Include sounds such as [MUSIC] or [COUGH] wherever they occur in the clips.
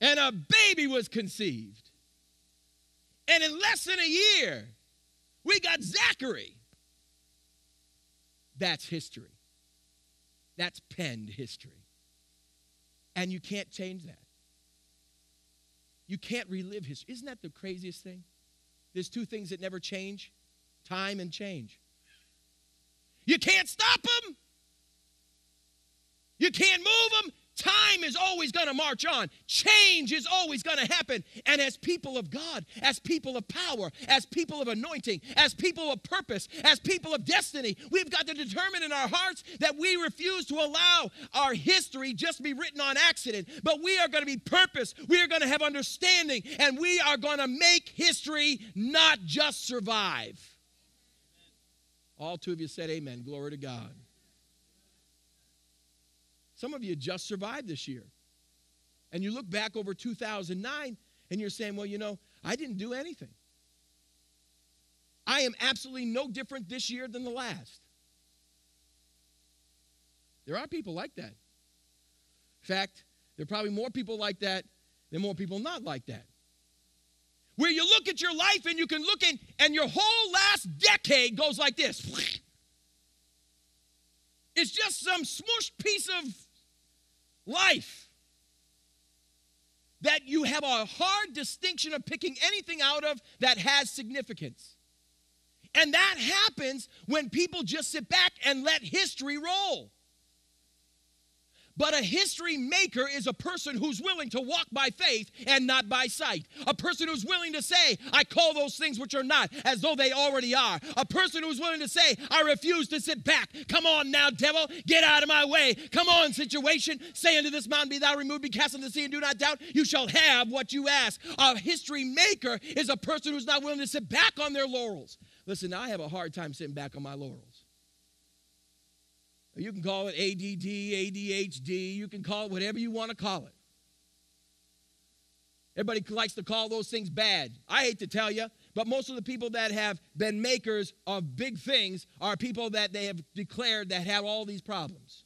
and a baby was conceived. And in less than a year, we got Zachary. That's history. That's penned history. And you can't change that. You can't relive history. Isn't that the craziest thing? There's two things that never change time and change. You can't stop them. You can't move them. Time is always going to march on. Change is always going to happen. And as people of God, as people of power, as people of anointing, as people of purpose, as people of destiny, we've got to determine in our hearts that we refuse to allow our history just to be written on accident, but we are going to be purpose. We are going to have understanding, and we are going to make history not just survive. All two of you said amen. Glory to God. Some of you just survived this year. And you look back over 2009 and you're saying, well, you know, I didn't do anything. I am absolutely no different this year than the last. There are people like that. In fact, there are probably more people like that than more people not like that. Where you look at your life and you can look in, and your whole last decade goes like this. [LAUGHS] It's just some smushed piece of life that you have a hard distinction of picking anything out of that has significance. And that happens when people just sit back and let history roll. But a history maker is a person who's willing to walk by faith and not by sight. A person who's willing to say, I call those things which are not as though they already are. A person who's willing to say, I refuse to sit back. Come on now, devil, get out of my way. Come on, situation. Say unto this mountain, Be thou removed, be cast into the sea, and do not doubt. You shall have what you ask. A history maker is a person who's not willing to sit back on their laurels. Listen, I have a hard time sitting back on my laurels. You can call it ADD, ADHD, you can call it whatever you want to call it. Everybody likes to call those things bad. I hate to tell you, but most of the people that have been makers of big things are people that they have declared that have all these problems.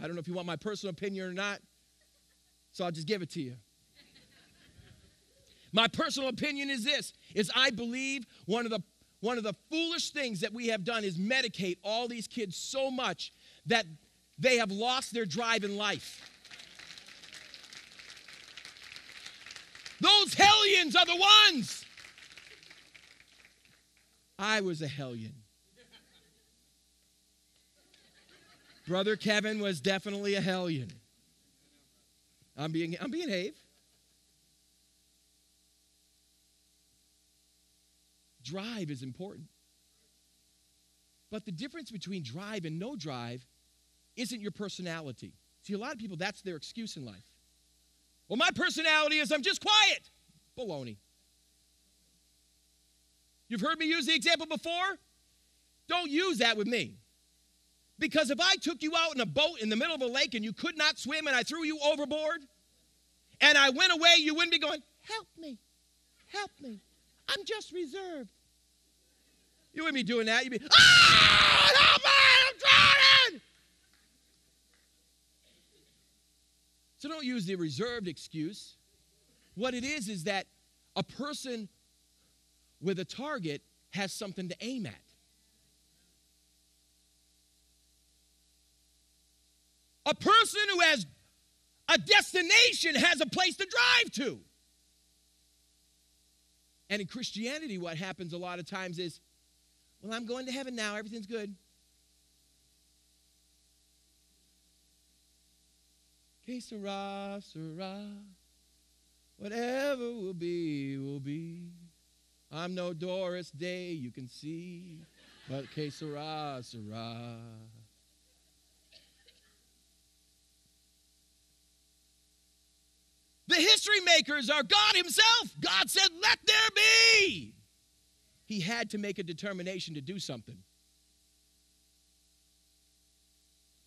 I don't know if you want my personal opinion or not, so I'll just give it to you. My personal opinion is this is I believe one of the one of the foolish things that we have done is medicate all these kids so much that they have lost their drive in life. Those hellions are the ones. I was a hellion. Brother Kevin was definitely a hellion. I'm being, I'm being Have. Drive is important. But the difference between drive and no drive isn't your personality. See, a lot of people, that's their excuse in life. Well, my personality is I'm just quiet. Baloney. You've heard me use the example before? Don't use that with me. Because if I took you out in a boat in the middle of a lake and you could not swim and I threw you overboard and I went away, you wouldn't be going, Help me, help me. I'm just reserved. You wouldn't be doing that. You'd be, ah, help me, I'm drowning. So don't use the reserved excuse. What it is is that a person with a target has something to aim at. A person who has a destination has a place to drive to. And in Christianity, what happens a lot of times is, well, I'm going to heaven now, everything's good. Que sera, sera. Whatever will be, will be. I'm no Doris Day, you can see, but que sera, sera. The history makers are God Himself. God said, Let there be. He had to make a determination to do something.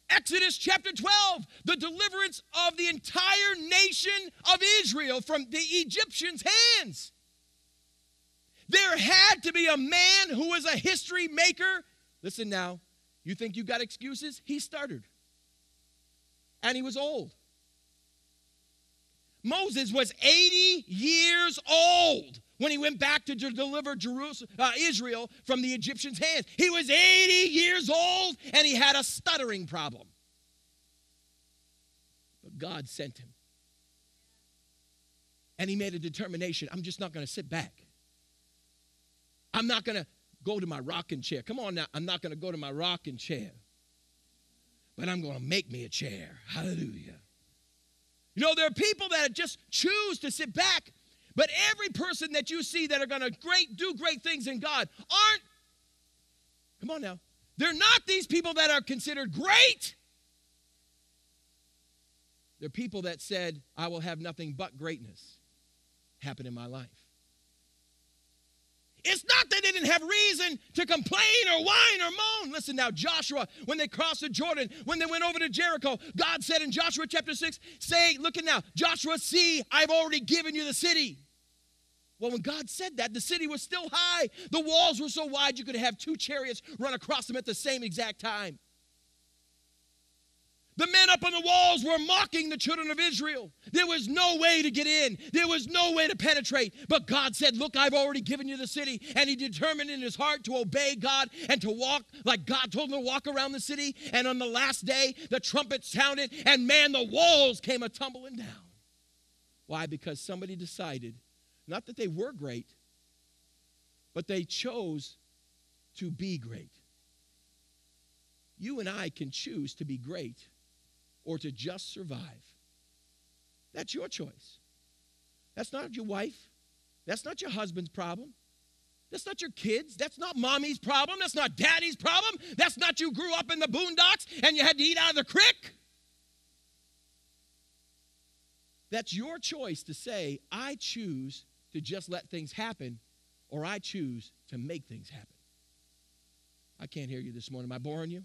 Exodus chapter 12, the deliverance of the entire nation of Israel from the Egyptians' hands. There had to be a man who was a history maker. Listen now, you think you got excuses? He started. And he was old. Moses was 80 years old when he went back to deliver Jerusalem, uh, Israel from the Egyptians' hands. He was 80 years old and he had a stuttering problem. But God sent him. And he made a determination I'm just not going to sit back. I'm not going to go to my rocking chair. Come on now, I'm not going to go to my rocking chair, but I'm going to make me a chair. Hallelujah. You know, there are people that just choose to sit back, but every person that you see that are going to great do great things in God aren't. Come on now. They're not these people that are considered great. They're people that said, I will have nothing but greatness happen in my life. It's not that they didn't have reason to complain or whine or moan. Listen now, Joshua, when they crossed the Jordan, when they went over to Jericho, God said in Joshua chapter 6, say, look at now, Joshua, see, I've already given you the city. Well, when God said that, the city was still high. The walls were so wide you could have two chariots run across them at the same exact time. The men up on the walls were mocking the children of Israel. There was no way to get in, there was no way to penetrate. But God said, Look, I've already given you the city. And he determined in his heart to obey God and to walk like God told him to walk around the city. And on the last day, the trumpet sounded, and man, the walls came a tumbling down. Why? Because somebody decided not that they were great, but they chose to be great. You and I can choose to be great or to just survive. That's your choice. That's not your wife. That's not your husband's problem. That's not your kids. That's not mommy's problem. That's not daddy's problem. That's not you grew up in the boondocks and you had to eat out of the creek. That's your choice to say, I choose to just let things happen, or I choose to make things happen. I can't hear you this morning. Am I boring you?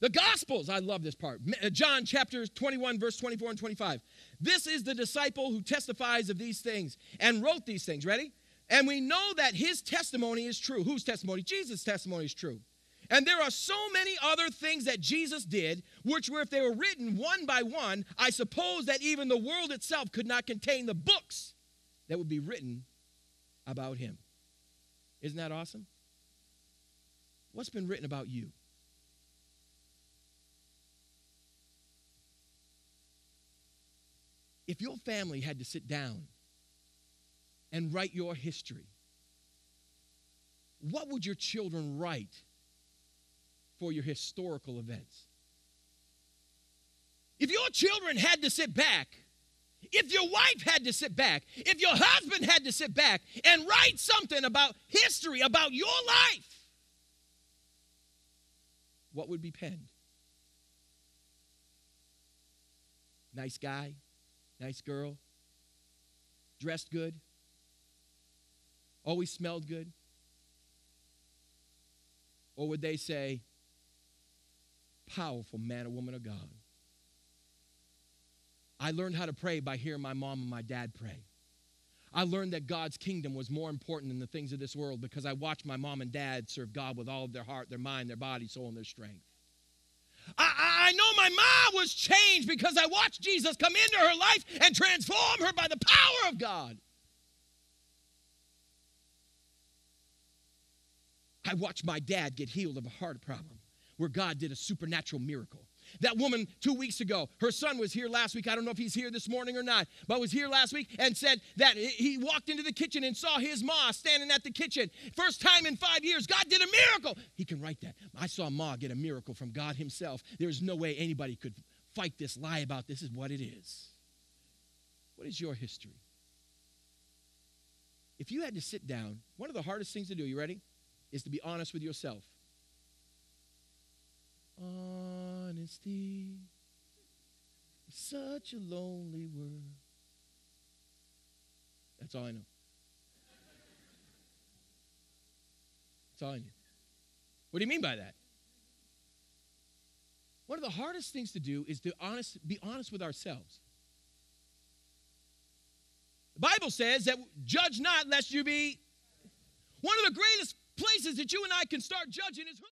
The Gospels, I love this part. Uh, John chapter 21, verse 24 and 25. This is the disciple who testifies of these things and wrote these things. Ready? And we know that his testimony is true. Whose testimony? Jesus' testimony is true. And there are so many other things that Jesus did, which were, if they were written one by one, I suppose that even the world itself could not contain the books that would be written about him. Isn't that awesome? What's been written about you? If your family had to sit down and write your history, what would your children write for your historical events? If your children had to sit back, if your wife had to sit back, if your husband had to sit back and write something about history, about your life, what would be penned? Nice guy, Nice girl. Dressed good. Always smelled good. Or would they say, powerful man or woman of God? I learned how to pray by hearing my mom and my dad pray. I learned that God's kingdom was more important than the things of this world because I watched my mom and dad serve God with all of their heart, their mind, their body, soul, and their strength. I, I know my mom was changed because I watched Jesus come into her life and transform her by the power of God. I watched my dad get healed of a heart problem where God did a supernatural miracle. That woman two weeks ago, her son was here last week. I don't know if he's here this morning or not, but was here last week and said that he walked into the kitchen and saw his ma standing at the kitchen. First time in five years, God did a miracle. He can write that. I saw ma get a miracle from God Himself. There's no way anybody could fight this lie about this is what it is. What is your history? If you had to sit down, one of the hardest things to do, you ready? Is to be honest with yourself. Um, Is such a lonely world. That's all I know. That's all I know. What do you mean by that? One of the hardest things to do is to honest, be honest with ourselves. The Bible says that judge not lest you be. One of the greatest places that you and I can start judging is who.